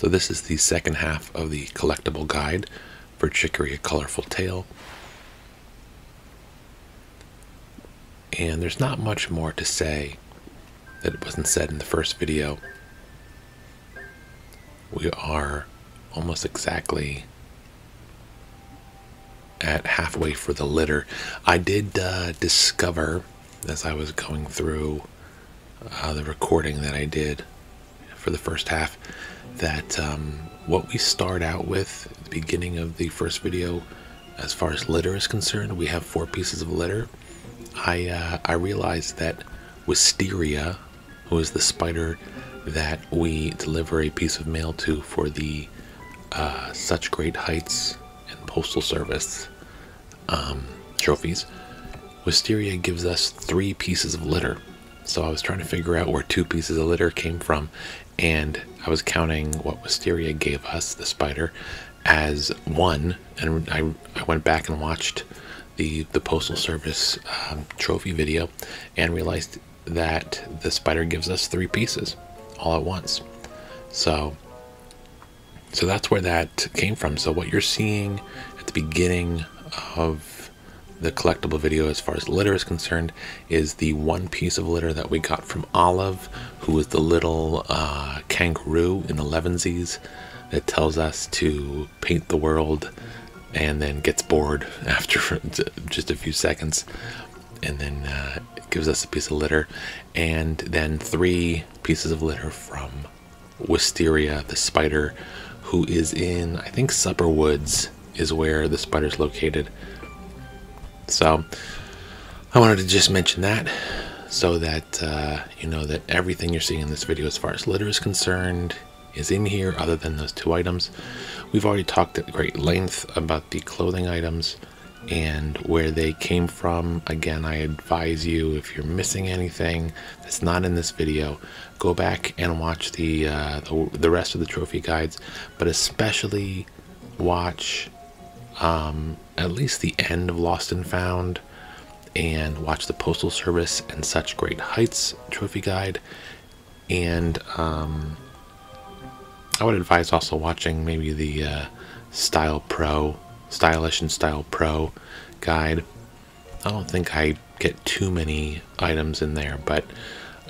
So this is the second half of the collectible guide for Chicory A Colorful Tale. And there's not much more to say that wasn't said in the first video. We are almost exactly at halfway for the litter. I did uh, discover as I was going through uh, the recording that I did for the first half that um, what we start out with at the beginning of the first video, as far as litter is concerned, we have four pieces of litter. I uh, I realized that Wisteria, who is the spider that we deliver a piece of mail to for the uh, Such Great Heights and Postal Service um, trophies, Wisteria gives us three pieces of litter. So I was trying to figure out where two pieces of litter came from, and I was counting what Wisteria gave us, the spider, as one. And I, I went back and watched the the Postal Service um, trophy video, and realized that the spider gives us three pieces all at once. So so that's where that came from. So what you're seeing at the beginning of the collectible video as far as litter is concerned is the one piece of litter that we got from Olive, who is the little uh, kangaroo in the Levensies that tells us to paint the world and then gets bored after just a few seconds and then uh, gives us a piece of litter and then three pieces of litter from Wisteria, the spider, who is in, I think, Supper Woods is where the spider's located. So I wanted to just mention that so that uh, you know that everything you're seeing in this video as far as litter is concerned is in here other than those two items. We've already talked at great length about the clothing items and where they came from. Again, I advise you if you're missing anything that's not in this video, go back and watch the, uh, the, rest of the trophy guides, but especially watch um, at least the end of Lost and Found and watch the Postal Service and Such Great Heights trophy guide. And um, I would advise also watching maybe the uh, Style Pro, Stylist and Style Pro guide. I don't think I get too many items in there, but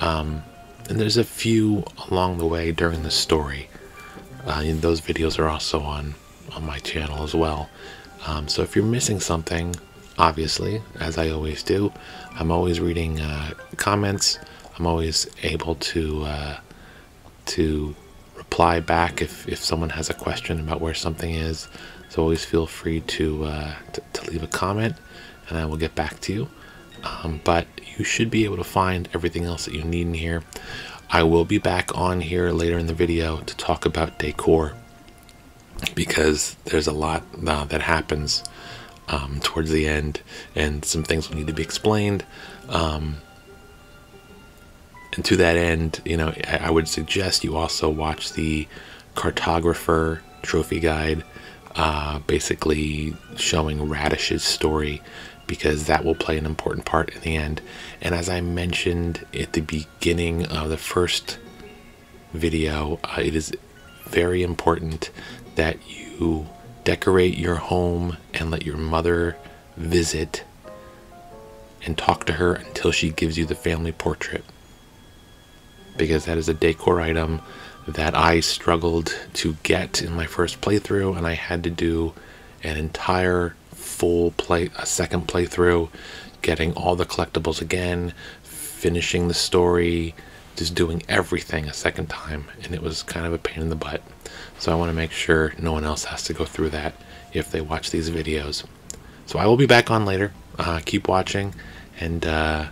um, and there's a few along the way during the story. Uh, those videos are also on on my channel as well. Um, so if you're missing something, obviously, as I always do, I'm always reading uh, comments. I'm always able to uh, to reply back if, if someone has a question about where something is. So always feel free to, uh, to, to, leave a comment and I will get back to you. Um, but you should be able to find everything else that you need in here. I will be back on here later in the video to talk about decor because there's a lot uh, that happens um, towards the end, and some things will need to be explained. Um, and to that end, you know, I, I, would suggest you also watch the cartographer trophy guide, uh, basically showing Radish's story, because that will play an important part in the end. And as I mentioned at the beginning of the first video, uh, it is very important that you decorate your home and let your mother visit and talk to her until she gives you the family portrait. Because that is a decor item that I struggled to get in my first playthrough, and I had to do an entire full play, a second playthrough, getting all the collectibles again, finishing the story, just doing everything a second time, and it was kind of a pain in the butt. So I want to make sure no one else has to go through that if they watch these videos. So I will be back on later. Uh, keep watching, and uh,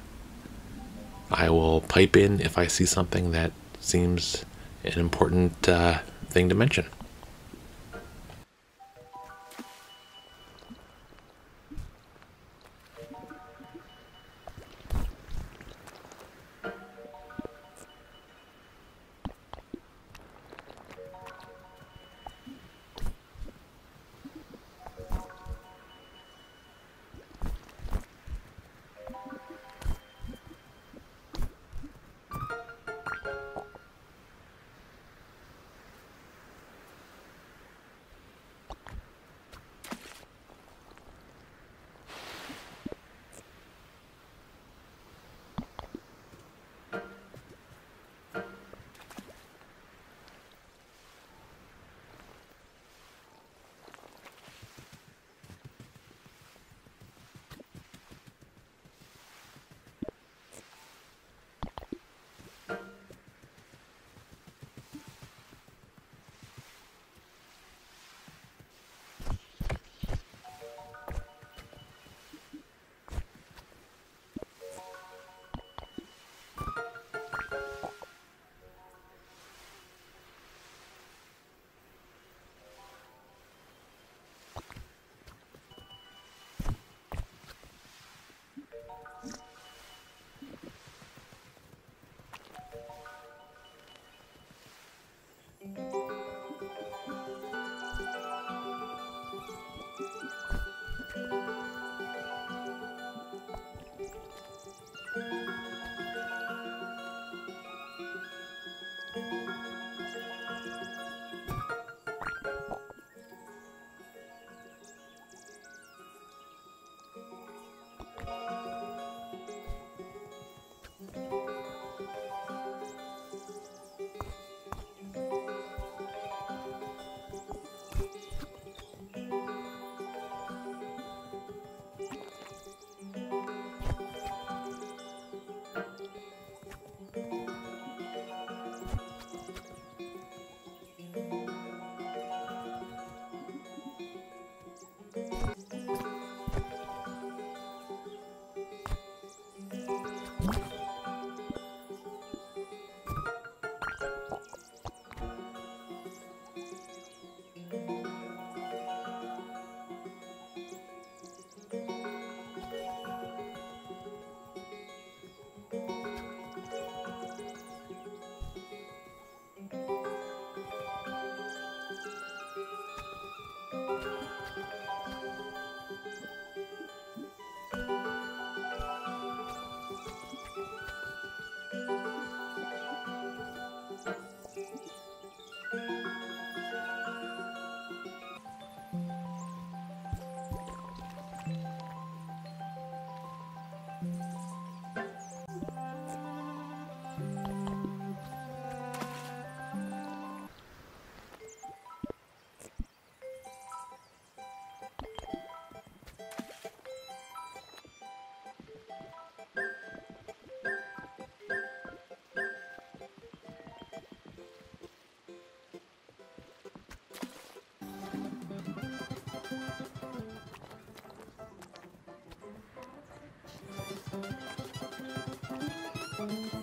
I will pipe in if I see something that seems an important uh, thing to mention. 감사합니다.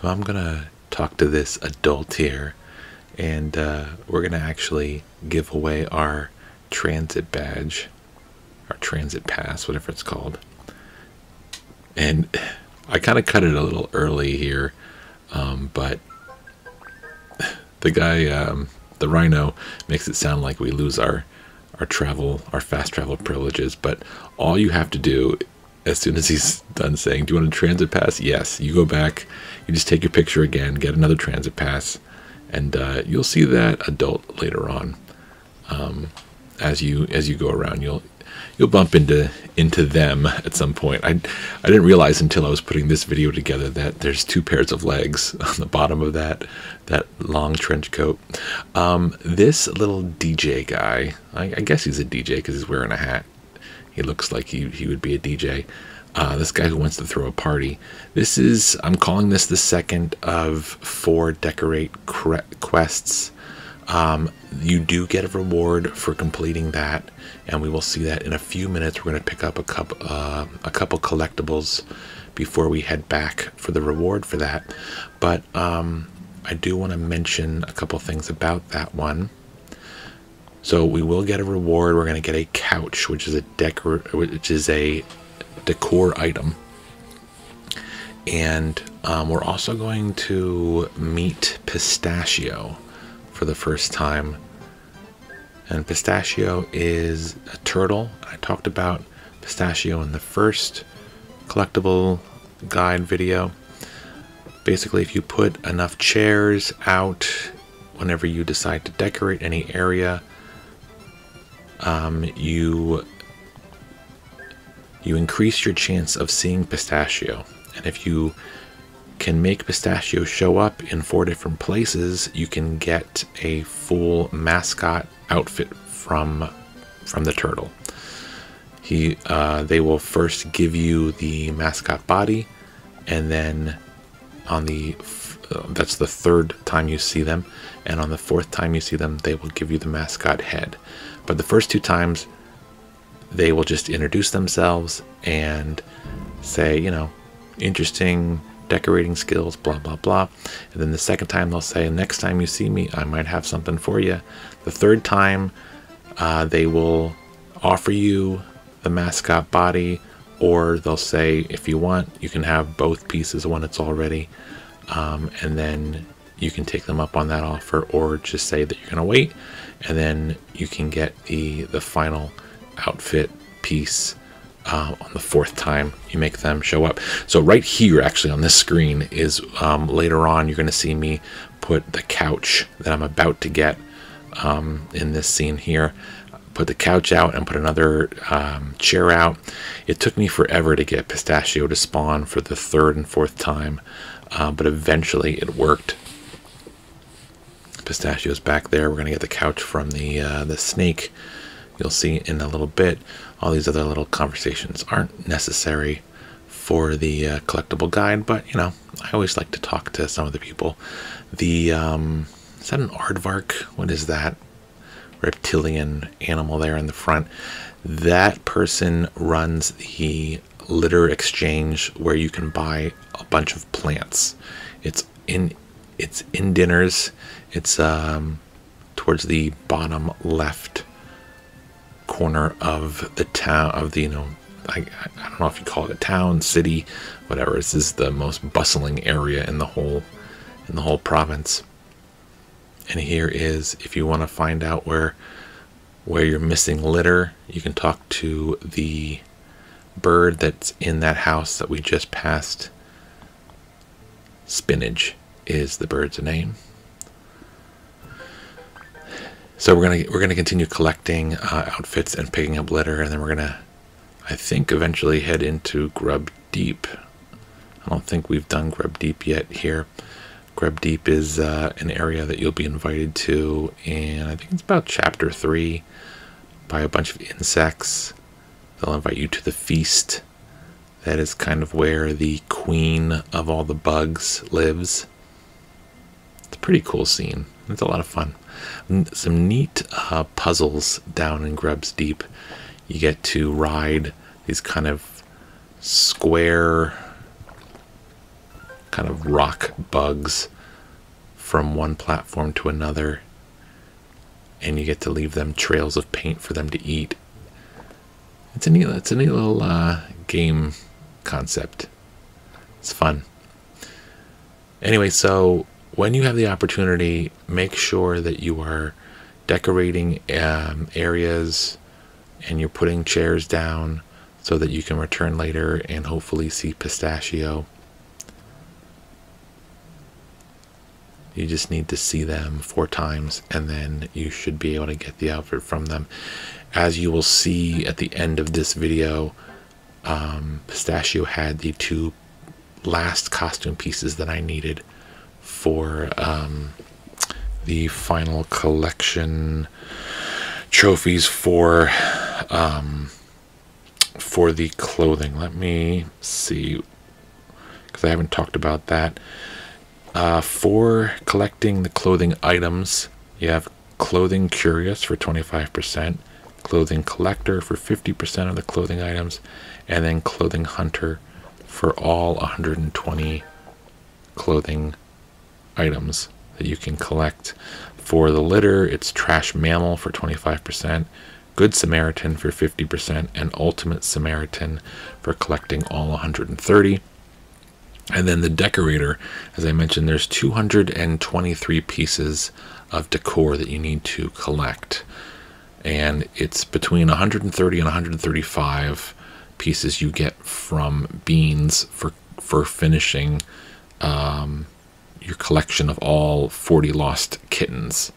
So I'm gonna talk to this adult here, and uh, we're gonna actually give away our transit badge, our transit pass, whatever it's called. And I kind of cut it a little early here, um, but the guy, um, the rhino, makes it sound like we lose our our travel, our fast travel privileges. But all you have to do, as soon as he's done saying, "Do you want a transit pass?" Yes, you go back, you just take your picture again, get another transit pass, and uh, you'll see that adult later on. Um, as you as you go around, you'll you'll bump into into them at some point. I I didn't realize until I was putting this video together that there's two pairs of legs on the bottom of that that long trench coat. Um, this little DJ guy, I, I guess he's a DJ because he's wearing a hat. He looks like he he would be a DJ. Uh, this guy who wants to throw a party. This is I'm calling this the second of four decorate quests. Um, you do get a reward for completing that, and we will see that in a few minutes. We're going to pick up a couple uh, a couple collectibles before we head back for the reward for that. But um, I do want to mention a couple things about that one. So we will get a reward. We're going to get a couch, which is a decor, which is a decor item, and um, we're also going to meet Pistachio for the first time. And Pistachio is a turtle. I talked about Pistachio in the first collectible guide video. Basically, if you put enough chairs out whenever you decide to decorate any area, um, you you increase your chance of seeing pistachio. And if you can make Pistachio show up in four different places, you can get a full mascot outfit from from the turtle. He, uh, they will first give you the mascot body, and then on the uh, that's the third time you see them, and on the fourth time you see them, they will give you the mascot head. But the first two times, they will just introduce themselves and say, you know, interesting decorating skills, blah, blah, blah. And then the second time they'll say, next time you see me, I might have something for you. The third time, uh, they will offer you the mascot body, or they'll say, if you want, you can have both pieces when it's all ready. Um, and then you can take them up on that offer, or just say that you're going to wait, and then you can get the, the final outfit piece uh, on the fourth time you make them show up. So right here, actually on this screen, is um, later on you're going to see me put the couch that I'm about to get um, in this scene here. Put the couch out and put another um, chair out. It took me forever to get Pistachio to spawn for the third and fourth time, uh, but eventually it worked. Pistachio's back there. We're going to get the couch from the uh, the snake. You'll see in a little bit all these other little conversations aren't necessary for the uh, collectible guide, but you know, I always like to talk to some of the people. The um, is that an aardvark? What is that reptilian animal there in the front? That person runs the litter exchange where you can buy a bunch of plants. It's in it's in dinners. It's um, towards the bottom left corner of the town of the you know I, I don't know if you call it a town city whatever. This is the most bustling area in the whole in the whole province. And here is if you want to find out where where you're missing litter you can talk to the bird that's in that house that we just passed. Spinach is the bird's name so we're gonna we're gonna continue collecting uh, outfits and picking up litter, and then we're gonna, I think, eventually head into Grub Deep. I don't think we've done Grub Deep yet here. Grub Deep is uh, an area that you'll be invited to, and I think it's about chapter three, by a bunch of insects. They'll invite you to the feast. That is kind of where the queen of all the bugs lives. It's a pretty cool scene. It's a lot of fun some neat uh, puzzles down in Grub's Deep. You get to ride these kind of square, kind of rock bugs from one platform to another, and you get to leave them trails of paint for them to eat. It's a neat, it's a neat little uh, game concept. It's fun. Anyway, so when you have the opportunity, make sure that you are decorating um, areas and you're putting chairs down so that you can return later and hopefully see pistachio. You just need to see them four times and then you should be able to get the outfit from them. As you will see at the end of this video, um, Pistachio had the two last costume pieces that I needed for um, the final collection trophies for um, for the clothing. Let me see, because I haven't talked about that. Uh, for collecting the clothing items, you have Clothing Curious for 25%, Clothing Collector for 50% of the clothing items, and then Clothing Hunter for all 120 clothing items that you can collect. For the litter, it's Trash Mammal for 25%, Good Samaritan for 50%, and Ultimate Samaritan for collecting all 130. And then the decorator, as I mentioned, there's 223 pieces of decor that you need to collect. And it's between 130 and 135 pieces you get from beans for for finishing um, your collection of all 40 lost kittens.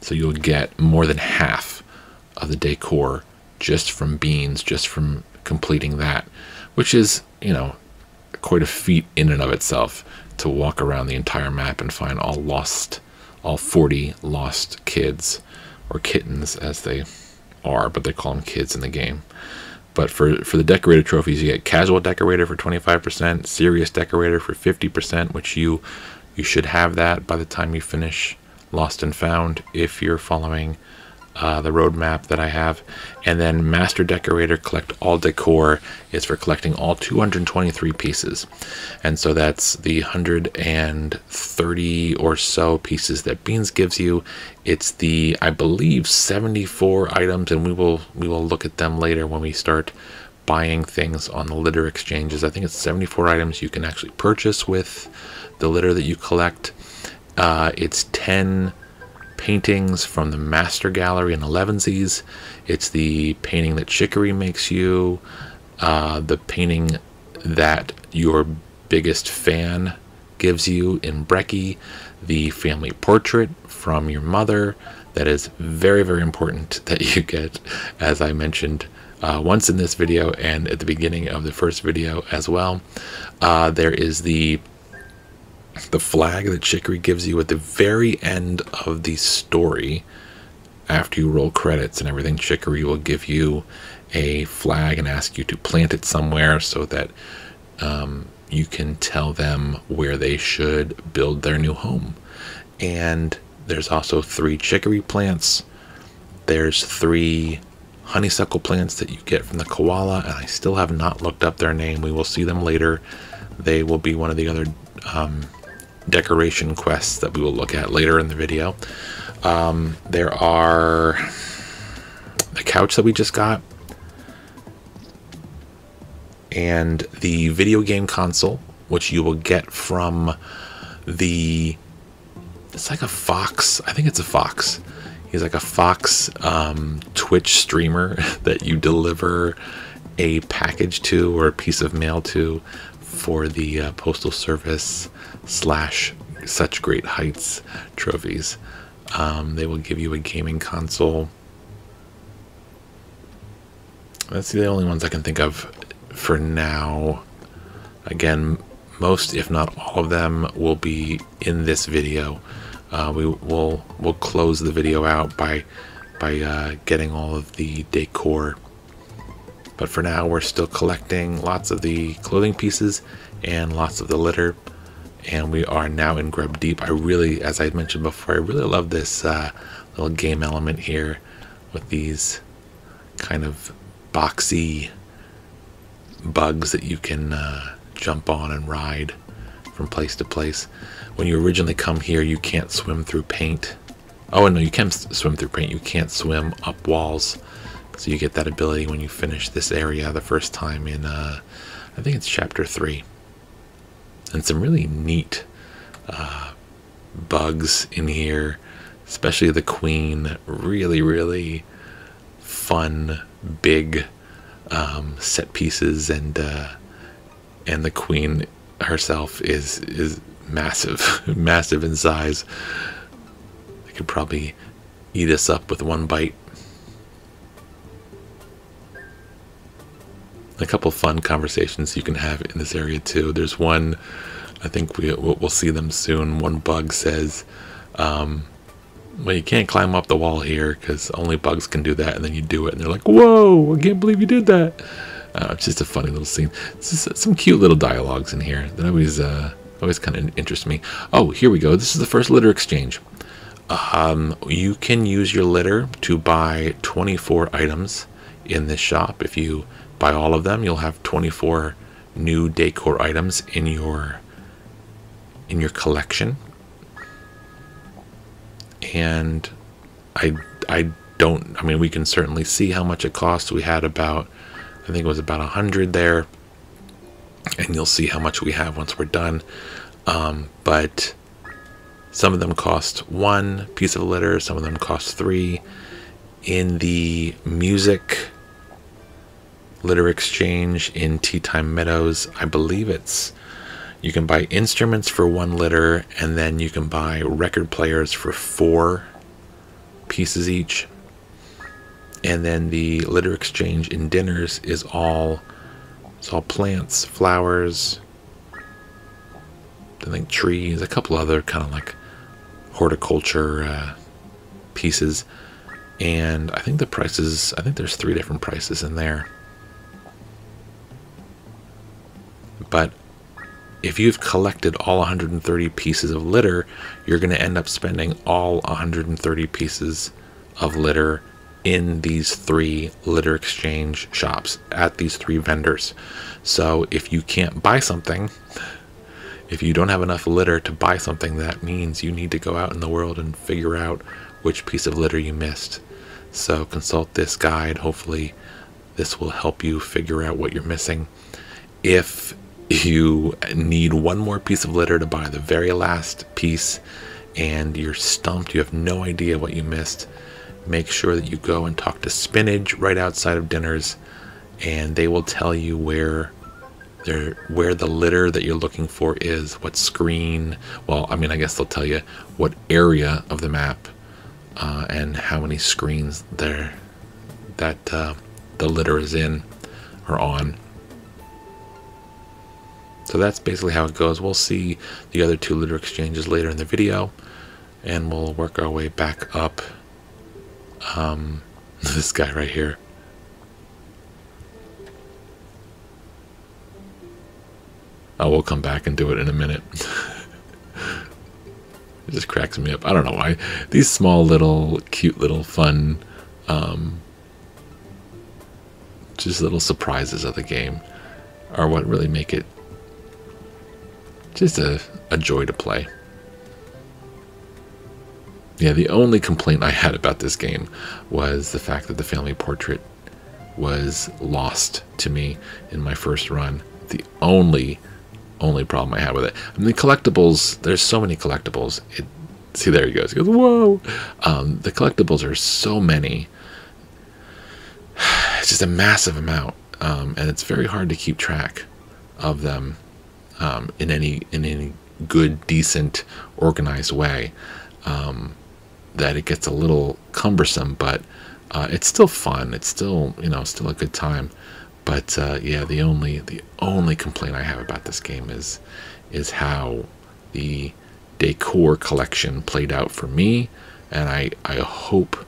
So you'll get more than half of the decor just from beans, just from completing that, which is, you know, quite a feat in and of itself to walk around the entire map and find all lost, all 40 lost kids or kittens as they are, but they call them kids in the game. But for, for the decorator trophies, you get casual decorator for 25%, serious decorator for 50%, which you you should have that by the time you finish Lost and Found if you're following uh, the roadmap that I have. And then Master Decorator Collect All Decor is for collecting all 223 pieces. And so that's the 130 or so pieces that Beans gives you. It's the, I believe, 74 items, and we will we will look at them later when we start buying things on the litter exchanges. I think it's 74 items you can actually purchase with the litter that you collect. Uh, it's 10 paintings from the Master Gallery in Elevenses. It's the painting that Chicory makes you, uh, the painting that your biggest fan gives you in Brekkie, the family portrait from your mother. That is very, very important that you get, as I mentioned uh, once in this video and at the beginning of the first video as well. Uh, there is the the flag that Chicory gives you at the very end of the story, after you roll credits and everything, Chicory will give you a flag and ask you to plant it somewhere so that um, you can tell them where they should build their new home. And there's also three chicory plants. There's three honeysuckle plants that you get from the koala, and I still have not looked up their name. We will see them later. They will be one of the other um, decoration quests that we will look at later in the video. Um, there are the couch that we just got and the video game console, which you will get from the. It's like a Fox. I think it's a Fox. He's like a Fox um, Twitch streamer that you deliver a package to or a piece of mail to for the uh, Postal Service slash Such Great Heights trophies. Um, they will give you a gaming console. That's the only ones I can think of for now. Again, most, if not all of them, will be in this video. Uh, we will we'll close the video out by by uh, getting all of the decor. But for now, we're still collecting lots of the clothing pieces and lots of the litter. And we are now in Grub Deep. I really, as I mentioned before, I really love this uh, little game element here with these kind of boxy bugs that you can uh, jump on and ride from place to place. When you originally come here, you can't swim through paint. Oh, no, you can swim through paint. You can't swim up walls. So you get that ability when you finish this area the first time in, uh, I think it's chapter 3. And some really neat uh, bugs in here, especially the queen. Really, really fun, big um, set pieces, and uh, and the queen herself is is massive, massive in size. They could probably eat us up with one bite. A couple fun conversations you can have in this area too. There's one, I think we we'll see them soon. One bug says, um, "Well, you can't climb up the wall here because only bugs can do that." And then you do it, and they're like, "Whoa! I can't believe you did that." Uh, it's just a funny little scene. some cute little dialogues in here that always uh, always kind of interest me. Oh, here we go. This is the first litter exchange. Um, you can use your litter to buy 24 items in this shop. If you buy all of them, you'll have 24 new decor items in your in your collection. And I I don't I mean we can certainly see how much it costs. We had about I think it was about a hundred there, and you'll see how much we have once we're done. Um, but some of them cost one piece of litter, some of them cost three. In the music litter exchange in Tea Time Meadows, I believe it's you can buy instruments for one litter, and then you can buy record players for four pieces each and then the litter exchange in dinners is all it's all plants, flowers, I think trees, a couple other kind of like horticulture uh, pieces, and I think the prices. I think there's three different prices in there. But if you've collected all 130 pieces of litter, you're going to end up spending all 130 pieces of litter in these three litter exchange shops at these three vendors. So if you can't buy something, if you don't have enough litter to buy something, that means you need to go out in the world and figure out which piece of litter you missed. So consult this guide. Hopefully, this will help you figure out what you're missing. If you need one more piece of litter to buy the very last piece and you're stumped, you have no idea what you missed, make sure that you go and talk to Spinach right outside of dinners, and they will tell you where where the litter that you're looking for is, what screen. Well, I mean, I guess they'll tell you what area of the map uh, and how many screens there that uh, the litter is in or on. So that's basically how it goes. We'll see the other two litter exchanges later in the video, and we'll work our way back up um, this guy right here. I will come back and do it in a minute. it just cracks me up. I don't know why. These small little, cute little fun, um, just little surprises of the game are what really make it just a, a joy to play. Yeah, the only complaint I had about this game was the fact that the family portrait was lost to me in my first run. The only only problem I had with it. I mean, the collectibles. There's so many collectibles. It, see, there he goes. He goes, whoa. Um, the collectibles are so many. It's just a massive amount, um, and it's very hard to keep track of them um, in any in any good, decent, organized way. Um, that it gets a little cumbersome, but uh, it's still fun. It's still you know still a good time. But uh, yeah, the only the only complaint I have about this game is is how the decor collection played out for me, and I I hope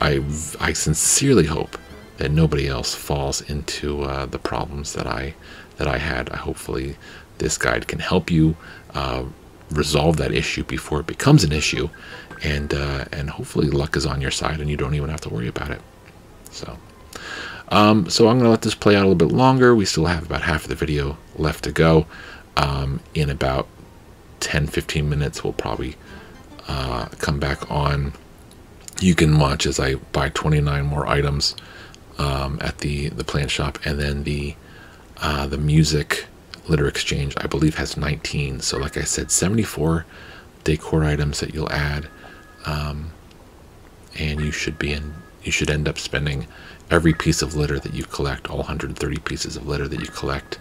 I I sincerely hope that nobody else falls into uh, the problems that I that I had. I hopefully this guide can help you uh, resolve that issue before it becomes an issue, and uh, and hopefully luck is on your side and you don't even have to worry about it. So, Um, so I'm going to let this play out a little bit longer. We still have about half of the video left to go. Um, in about 10 15 minutes, we'll probably uh, come back on. You can watch as I buy 29 more items um, at the, the plant shop, and then the uh, the music litter exchange, I believe, has 19. So, like I said, 74 decor items that you'll add, um, and you should be in. You should end up spending every piece of litter that you collect, all 130 pieces of litter that you collect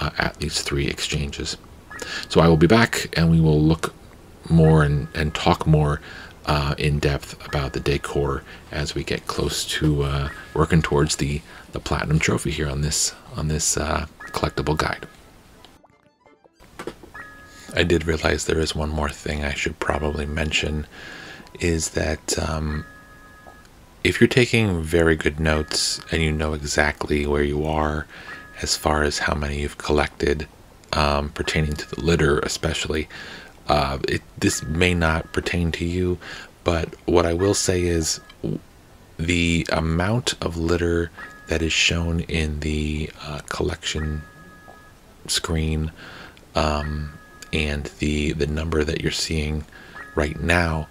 uh, at these three exchanges. So I will be back, and we will look more and, and talk more uh, in depth about the decor as we get close to uh, working towards the the platinum trophy here on this on this uh, collectible guide. I did realize there is one more thing I should probably mention is that um, if you're taking very good notes and you know exactly where you are as far as how many you've collected um, pertaining to the litter, especially, uh, it, this may not pertain to you, but what I will say is the amount of litter that is shown in the uh, collection screen um, and the the number that you're seeing right now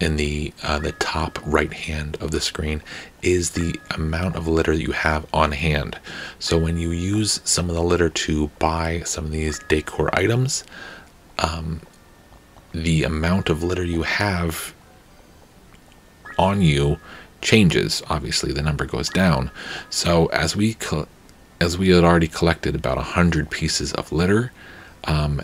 in the uh, the top right hand of the screen is the amount of litter that you have on hand. So when you use some of the litter to buy some of these decor items, um, the amount of litter you have on you changes. Obviously, the number goes down. So as we as we had already collected about a hundred pieces of litter, um,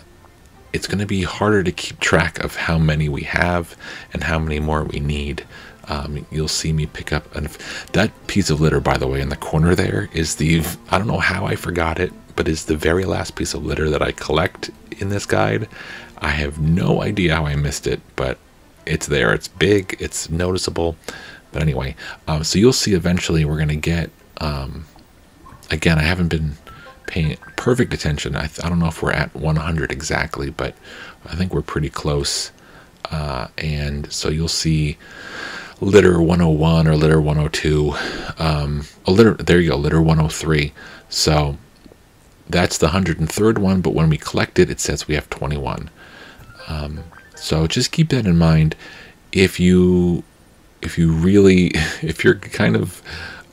it's going to be harder to keep track of how many we have and how many more we need. Um, you'll see me pick up that piece of litter, by the way, in the corner there is the I don't know how I forgot it, but is the very last piece of litter that I collect in this guide. I have no idea how I missed it, but it's there. It's big. It's noticeable. But anyway, um, so you'll see eventually we're going to get. Um, again, I haven't been paying perfect attention. I, I, don't know if we're at 100 exactly, but I think we're pretty close. Uh, and so you'll see litter 101 or litter 102. Um, a litter, there you go, litter 103. So that's the 103rd one, but when we collect it, it says we have 21. Um, so just keep that in mind. If you if you really if you're kind of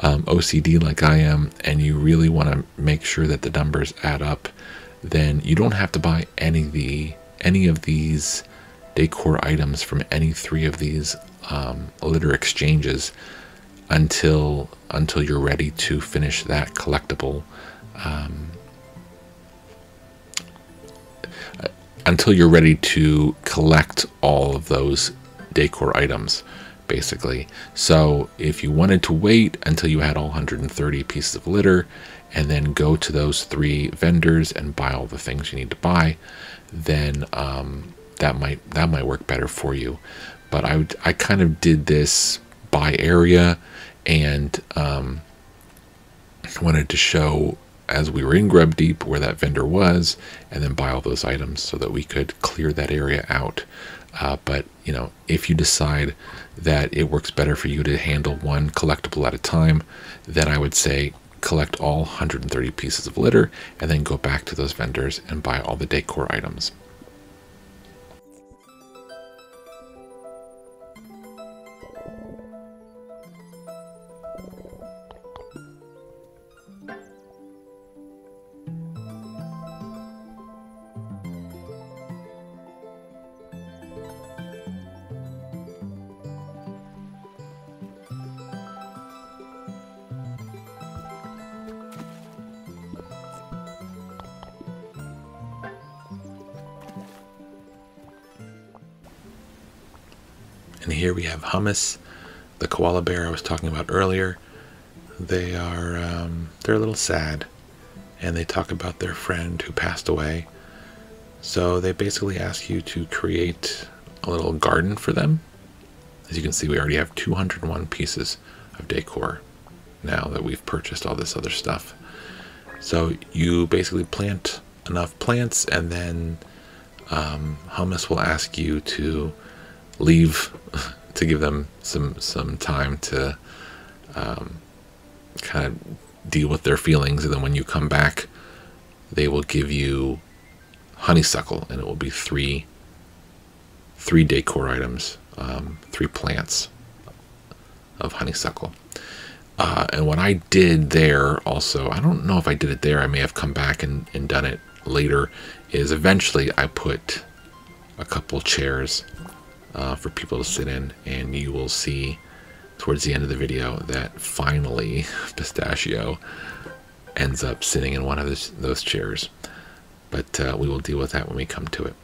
um, OCD like I am, and you really want to make sure that the numbers add up, then you don't have to buy any of the any of these decor items from any three of these um, litter exchanges until until you're ready to finish that collectible. Um, until you're ready to collect all of those decor items basically. So if you wanted to wait until you had all 130 pieces of litter and then go to those three vendors and buy all the things you need to buy, then um, that might that might work better for you. But I would, I kind of did this by area and um, wanted to show as we were in Grub Deep where that vendor was and then buy all those items so that we could clear that area out. Uh, but you know, if you decide that it works better for you to handle one collectible at a time, then I would say collect all 130 pieces of litter and then go back to those vendors and buy all the decor items. Hummus, the koala bear I was talking about earlier. They are um, they're a little sad, and they talk about their friend who passed away. So they basically ask you to create a little garden for them. As you can see, we already have 201 pieces of decor now that we've purchased all this other stuff. So you basically plant enough plants, and then um, Hummus will ask you to leave to give them some some time to um, kind of deal with their feelings, and then when you come back, they will give you honeysuckle, and it will be three three decor items, um, three plants of honeysuckle. Uh, and what I did there also, I don't know if I did it there, I may have come back and, and done it later, is eventually I put a couple chairs uh, for people to sit in, and you will see towards the end of the video that finally Pistachio ends up sitting in one of those, those chairs. But uh, we will deal with that when we come to it.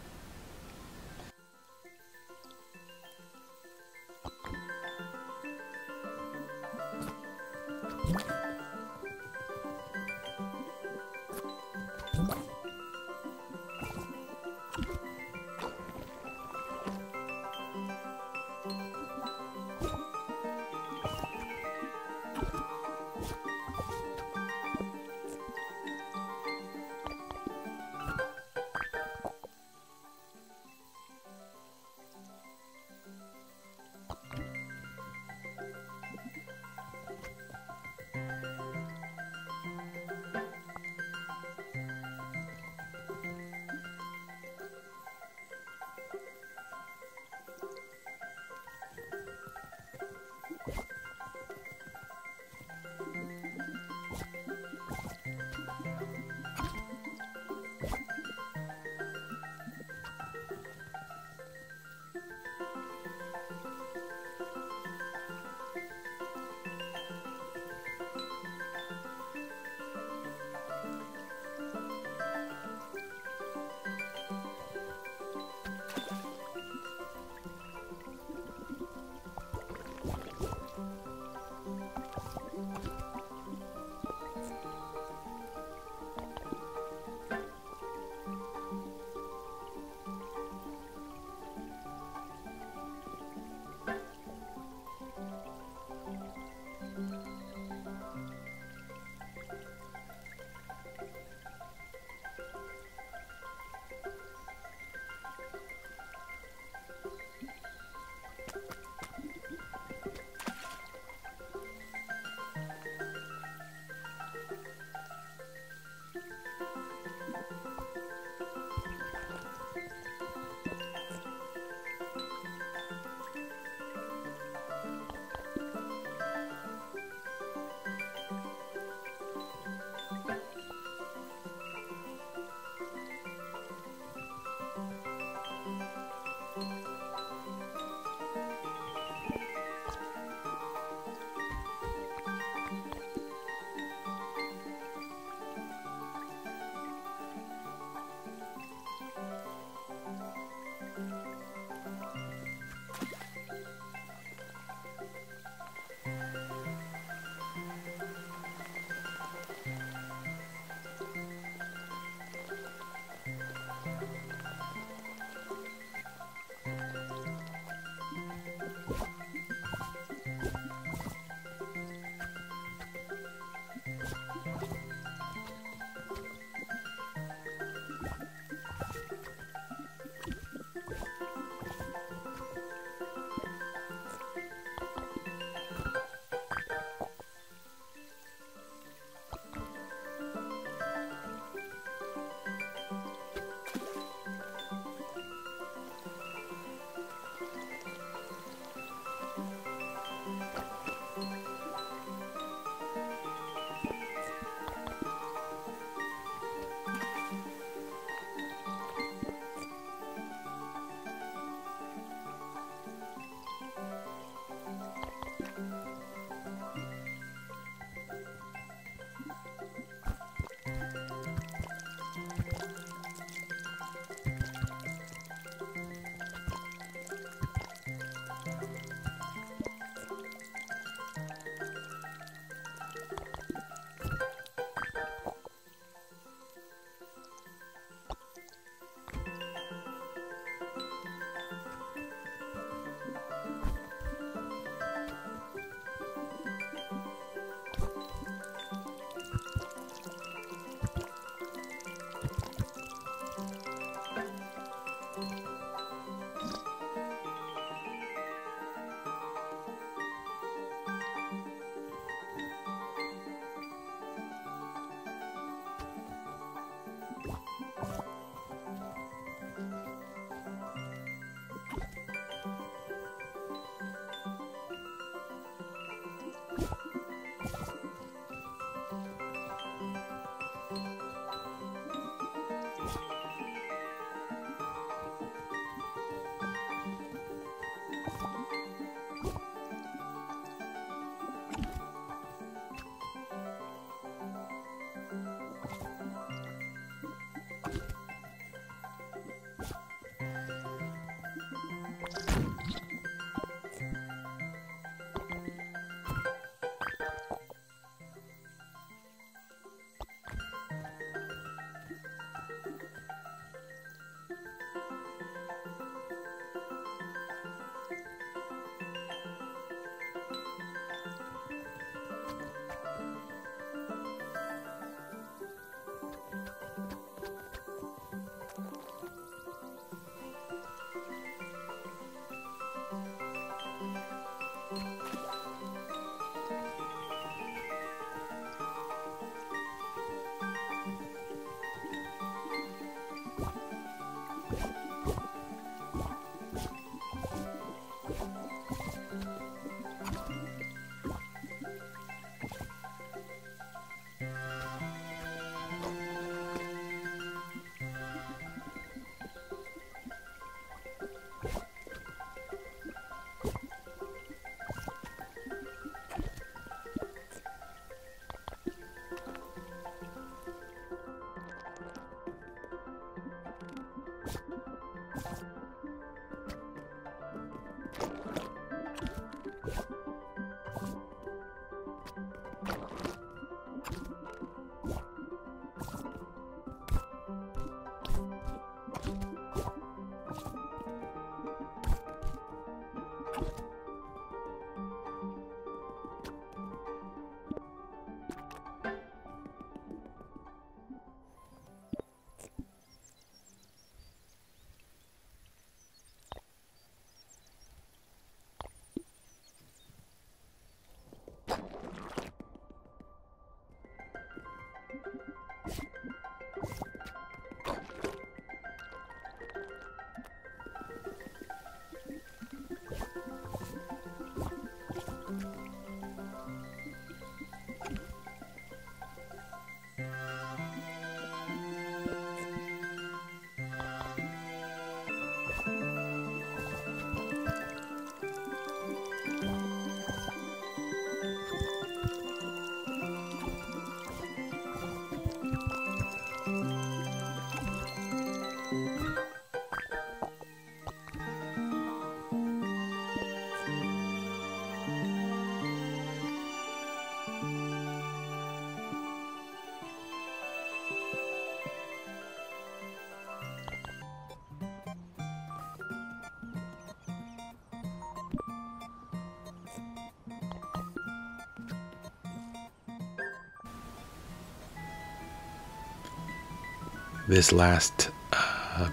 This last uh,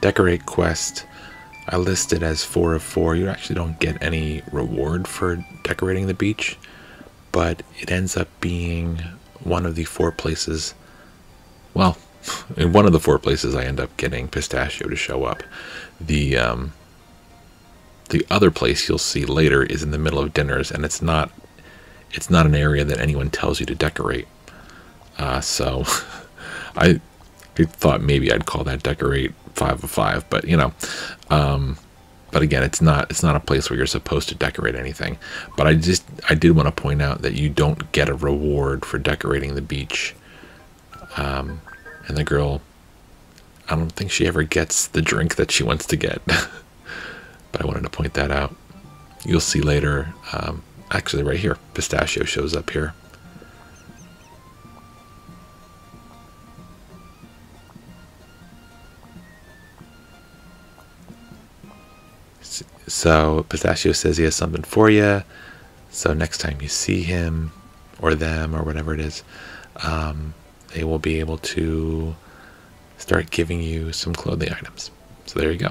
decorate quest I listed as four of four. You actually don't get any reward for decorating the beach, but it ends up being one of the four places. Well, in one of the four places, I end up getting Pistachio to show up. The um, the other place you'll see later is in the middle of dinners, and it's not it's not an area that anyone tells you to decorate. Uh, so I I thought maybe I'd call that decorate five of five, but you know, um, but again, it's not it's not a place where you're supposed to decorate anything. But I just I did want to point out that you don't get a reward for decorating the beach. Um, and the girl, I don't think she ever gets the drink that she wants to get. but I wanted to point that out. You'll see later. Um, actually, right here, pistachio shows up here. So Pistachio says he has something for you. So next time you see him or them or whatever it is, um, they will be able to start giving you some clothing items. So there you go.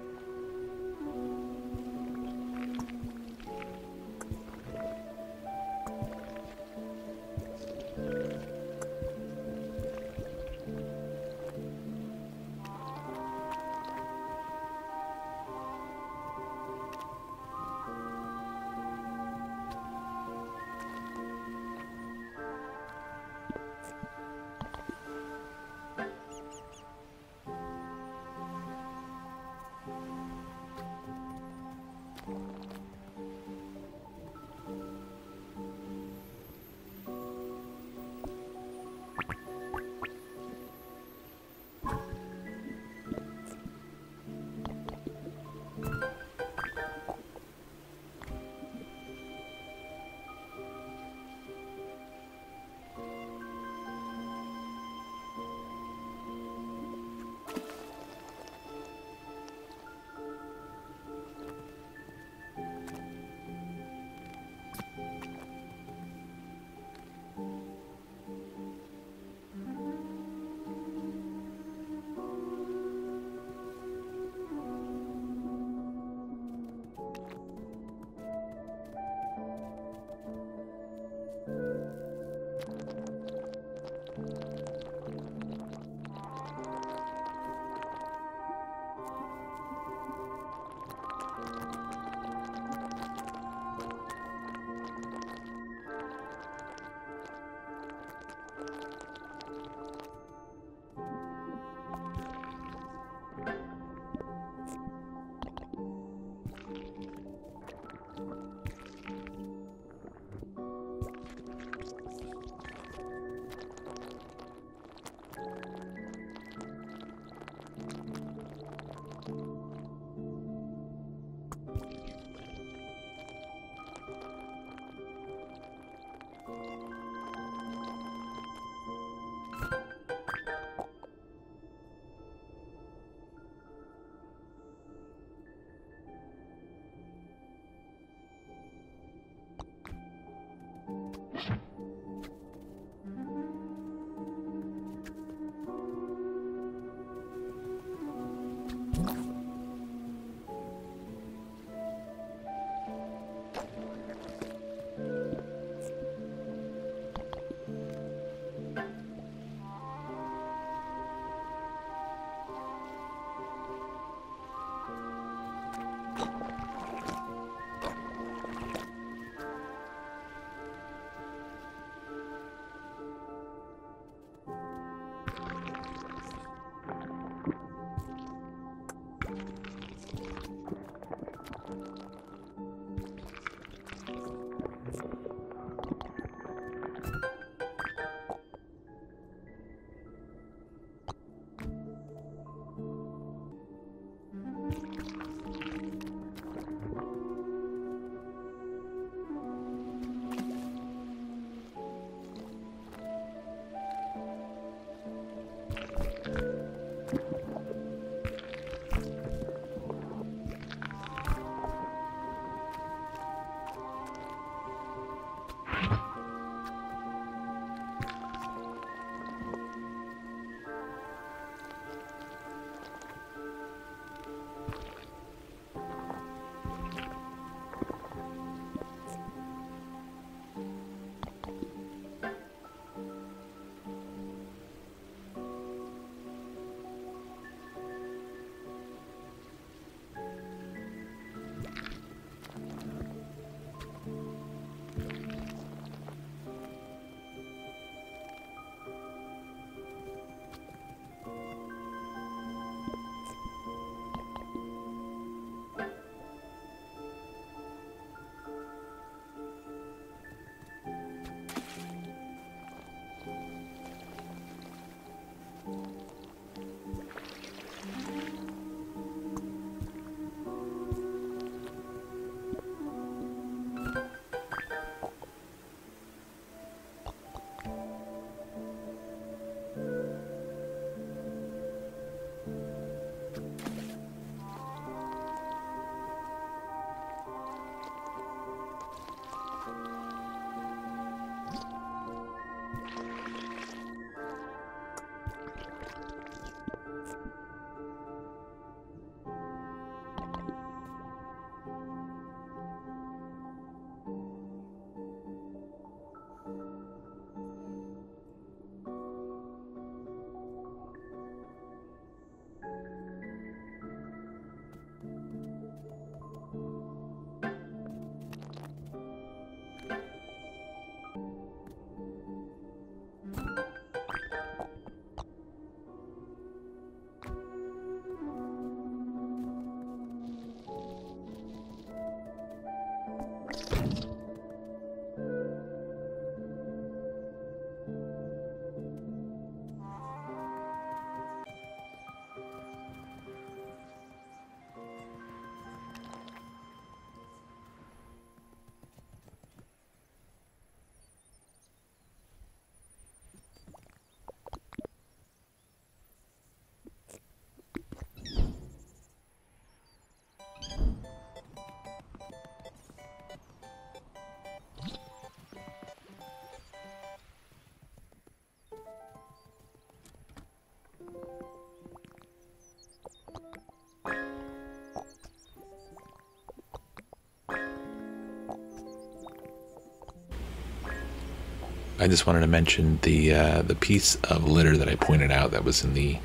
I just wanted to mention the uh, the piece of litter that I pointed out that was in the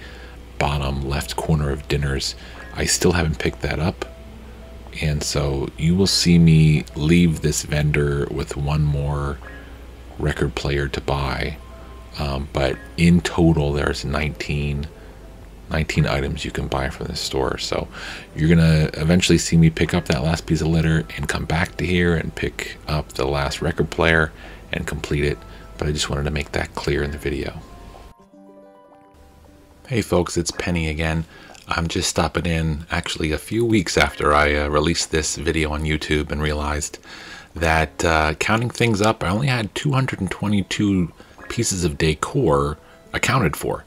bottom left corner of dinners. I still haven't picked that up, and so you will see me leave this vendor with one more record player to buy. Um, but in total, there's 19, 19 items you can buy from this store. So you're gonna eventually see me pick up that last piece of litter and come back to here and pick up the last record player and complete it but I just wanted to make that clear in the video. Hey folks, it's Penny again. I'm just stopping in actually a few weeks after I uh, released this video on YouTube and realized that uh, counting things up, I only had 222 pieces of decor accounted for.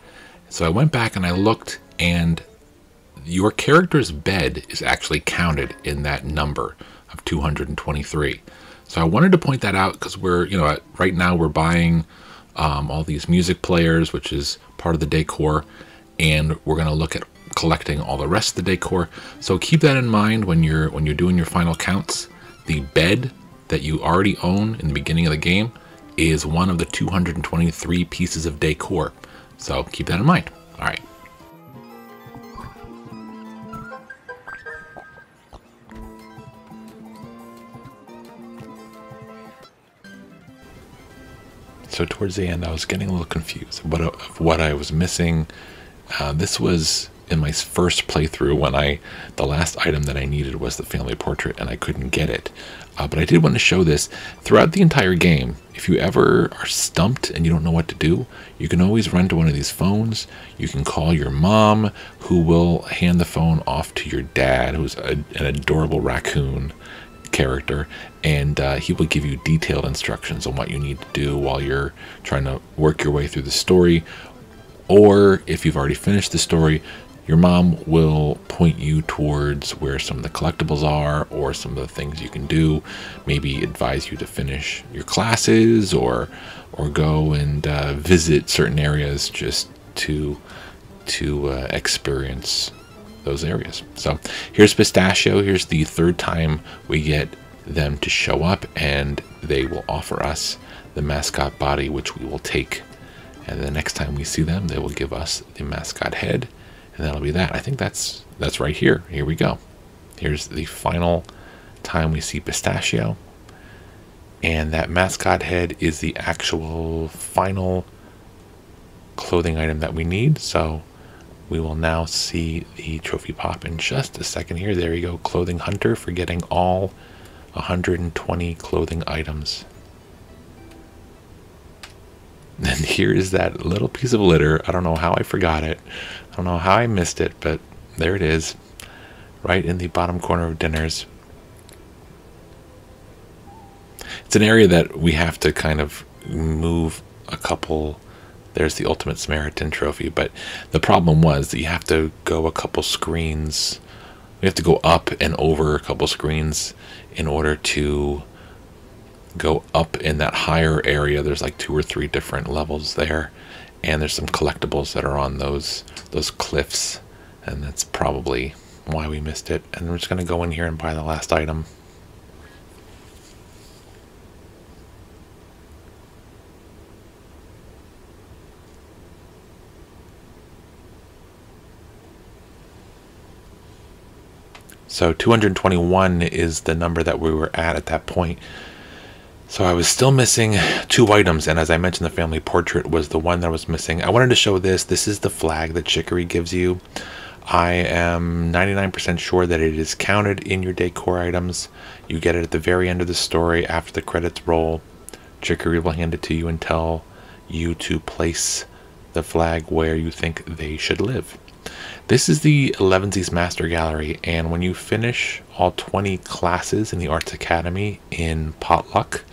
So I went back and I looked, and your character's bed is actually counted in that number of 223. So I wanted to point that out because we're, you know, right now we're buying um, all these music players, which is part of the decor, and we're going to look at collecting all the rest of the decor. So keep that in mind when you're when you're doing your final counts. The bed that you already own in the beginning of the game is one of the 223 pieces of decor. So keep that in mind. All right. So towards the end, I was getting a little confused what of what I was missing. Uh, this was in my first playthrough when I the last item that I needed was the family portrait and I couldn't get it. Uh, but I did want to show this throughout the entire game. If you ever are stumped and you don't know what to do, you can always run to one of these phones. You can call your mom, who will hand the phone off to your dad, who's a, an adorable raccoon character, and uh, he will give you detailed instructions on what you need to do while you're trying to work your way through the story. Or if you've already finished the story, your mom will point you towards where some of the collectibles are or some of the things you can do maybe advise you to finish your classes or or go and uh, visit certain areas just to to uh, experience those areas so here's pistachio here's the third time we get them to show up and they will offer us the mascot body which we will take and the next time we see them they will give us the mascot head and that'll be that. I think that's that's right here. Here we go. Here's the final time we see pistachio. And that mascot head is the actual final clothing item that we need. So we will now see the trophy pop in just a second here. There you go, clothing hunter for getting all 120 clothing items. And here is that little piece of litter. I don't know how I forgot it I don't know how I missed it, but there it is, right in the bottom corner of dinners. It's an area that we have to kind of move a couple. There's the Ultimate Samaritan trophy, but the problem was that you have to go a couple screens. We have to go up and over a couple screens in order to go up in that higher area. There's like two or three different levels there and there's some collectibles that are on those those cliffs and that's probably why we missed it and we're just going to go in here and buy the last item So 221 is the number that we were at at that point. So I was still missing two items, and as I mentioned, the family portrait was the one that was missing. I wanted to show this. This is the flag that Chicory gives you. I am 99% sure that it is counted in your decor items. You get it at the very end of the story after the credits roll. Chicory will hand it to you and tell you to place the flag where you think they should live. This is the Elevenses Master Gallery, and when you finish all 20 classes in the Arts Academy in Potluck,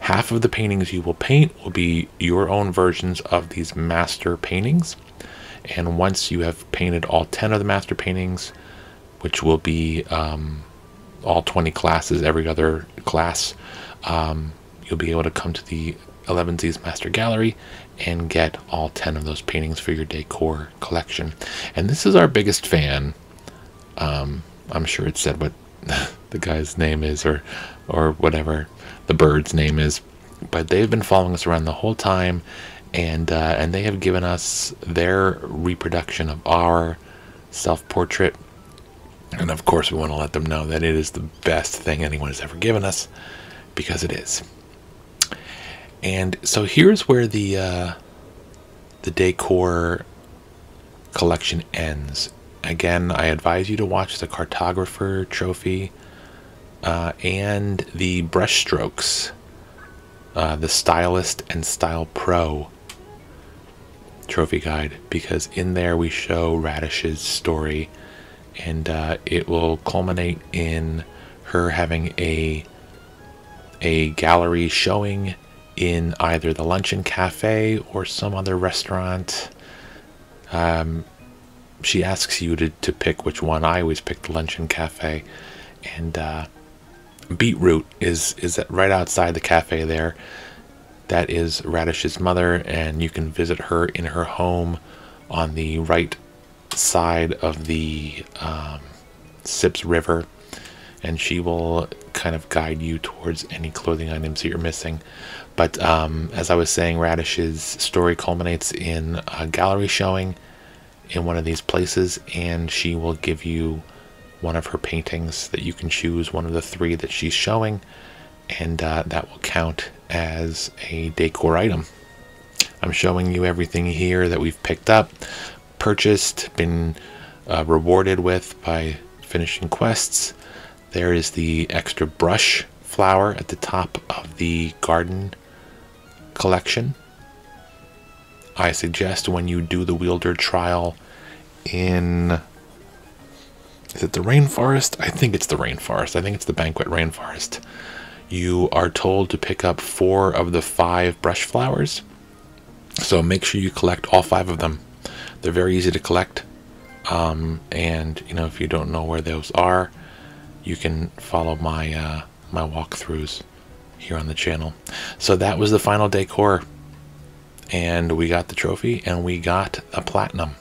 half of the paintings you will paint will be your own versions of these master paintings. And once you have painted all 10 of the master paintings, which will be um, all 20 classes, every other class, um, you'll be able to come to the Elevenses Master Gallery and get all 10 of those paintings for your decor collection. And this is our biggest fan. Um, I'm sure it said what the guy's name is or or whatever the bird's name is, but they've been following us around the whole time, and uh, and they have given us their reproduction of our self-portrait, and of course we want to let them know that it is the best thing anyone has ever given us, because it is. And so here's where the uh, the decor collection ends. Again, I advise you to watch the cartographer trophy uh, and the brushstrokes, uh, the stylist and style pro trophy guide because in there we show Radish's story and uh, it will culminate in her having a a gallery showing in either the luncheon cafe or some other restaurant. Um, she asks you to, to pick which one. I always pick the luncheon cafe. And uh, Beetroot is, is right outside the cafe there. That is Radish's mother, and you can visit her in her home on the right side of the um, Sips River. And she will kind of guide you towards any clothing items that you're missing. But um, as I was saying, Radish's story culminates in a gallery showing in one of these places, and she will give you one of her paintings that you can choose, one of the three that she's showing, and uh, that will count as a decor item. I'm showing you everything here that we've picked up, purchased, been uh, rewarded with by finishing quests. There is the extra brush flower at the top of the garden collection. I suggest when you do the wielder trial in is it the rainforest? I think it's the rainforest. I think it's the banquet rainforest. You are told to pick up four of the five brush flowers, So make sure you collect all five of them. They're very easy to collect. Um, and you know if you don't know where those are, you can follow my uh, my walkthroughs here on the channel. So that was the final decor, and we got the trophy and we got a platinum.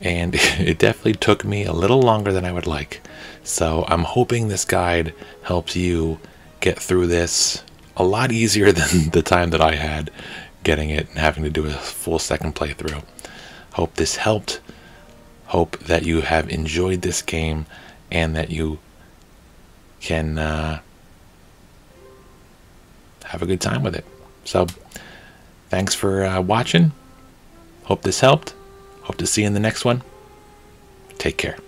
And it definitely took me a little longer than I would like. So I'm hoping this guide helps you get through this a lot easier than the time that I had getting it and having to do a full second playthrough. Hope this helped. Hope that you have enjoyed this game and that you can uh, have a good time with it. So, thanks for uh, watching. Hope this helped. Hope to see you in the next one. Take care.